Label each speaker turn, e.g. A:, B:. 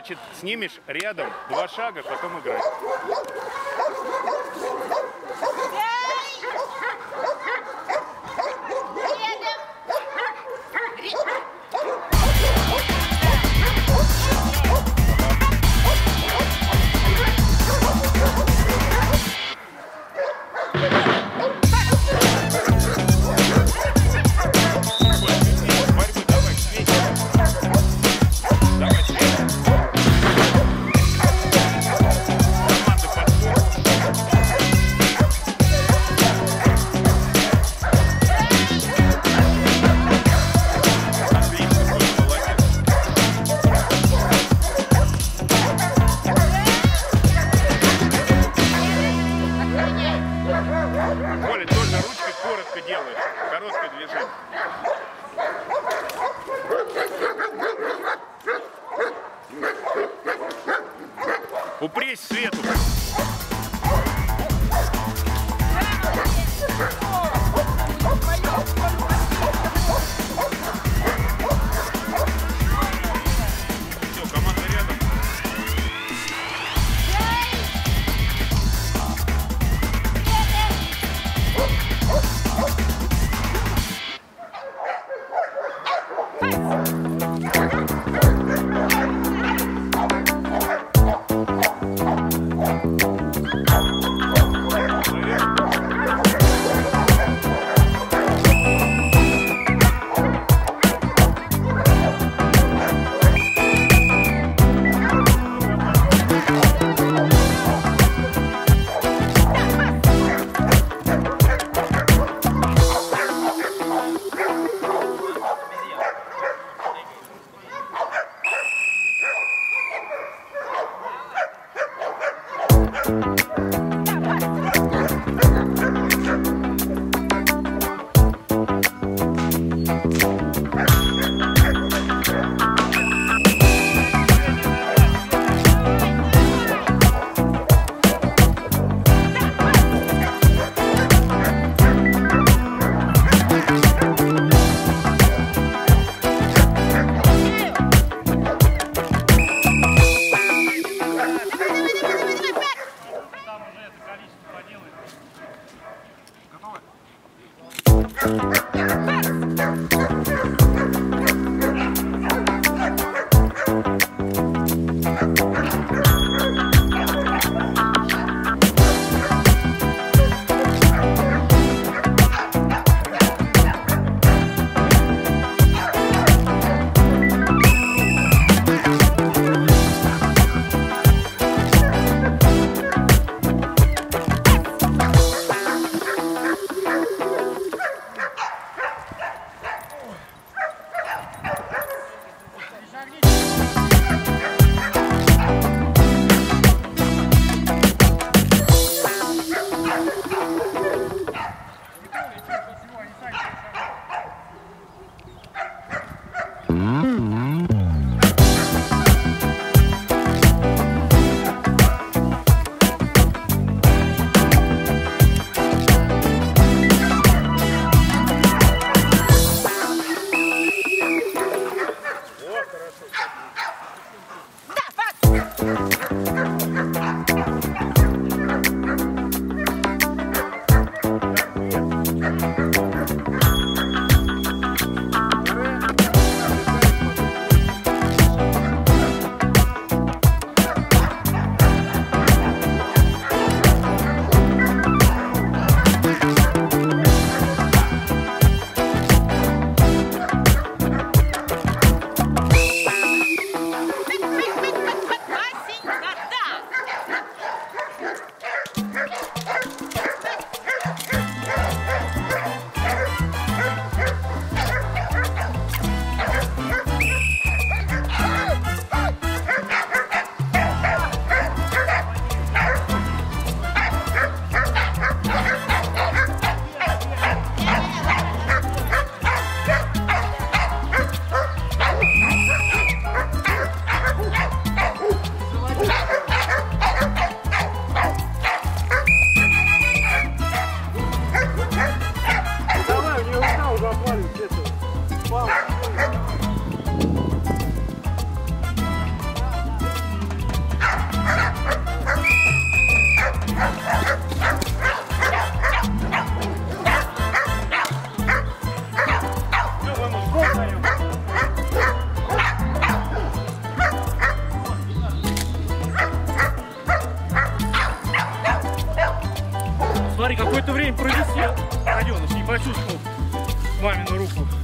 A: Значит, снимешь рядом два шага, потом играй. Борьбы Упрись свету, Thanks. Ha ha ha! Смотри, какое-то время провисел. Роденыш не почувствовал мамину руку.